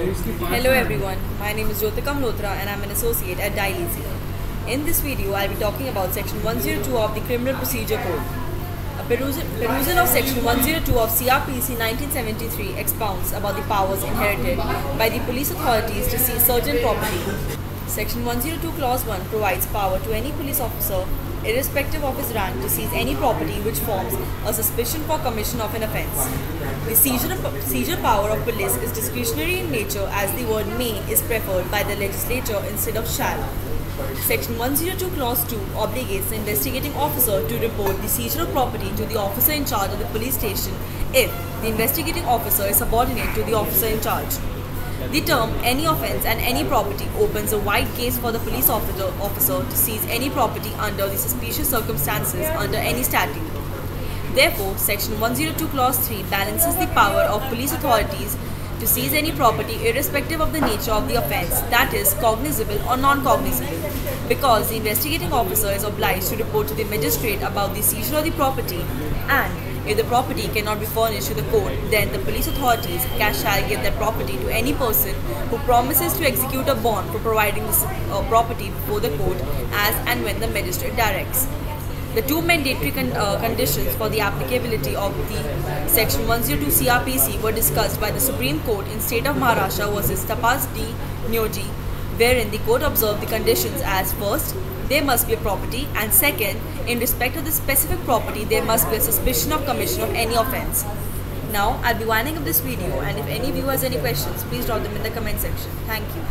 Hello everyone, my name is Jyotika Malhotra and I'm an associate at Dialezee. In this video, I'll be talking about Section 102 of the Criminal Procedure Code. A perusal of Section 102 of CRPC 1973 expounds about the powers inherited by the police authorities to seize certain property. Section 102 Clause 1 provides power to any police officer, irrespective of his rank, to seize any property which forms a suspicion for commission of an offence. The seizure, seizure power of police is discretionary in nature as the word may is preferred by the legislature instead of shall. Section 102 Clause 2 obligates the investigating officer to report the seizure of property to the officer in charge of the police station if the investigating officer is subordinate to the officer in charge. The term any offence and any property opens a wide case for the police officer, officer to seize any property under the suspicious circumstances under any statute. Therefore, Section 102 Clause 3 balances the power of police authorities to seize any property irrespective of the nature of the offence, that is, cognizable or non cognizable, because the investigating officer is obliged to report to the magistrate about the seizure of the property and if the property cannot be furnished to the court, then the police authorities shall give that property to any person who promises to execute a bond for providing this uh, property before the court as and when the magistrate directs. The two mandatory con uh, conditions for the applicability of the Section 102 CRPC were discussed by the Supreme Court in State of Maharashtra versus Tapas D. Neogy, wherein the court observed the conditions as first, there must be a property, and second, in respect of the specific property, there must be a suspicion of commission of any offence. Now, I'll be winding up this video, and if any of you has any questions, please drop them in the comment section. Thank you.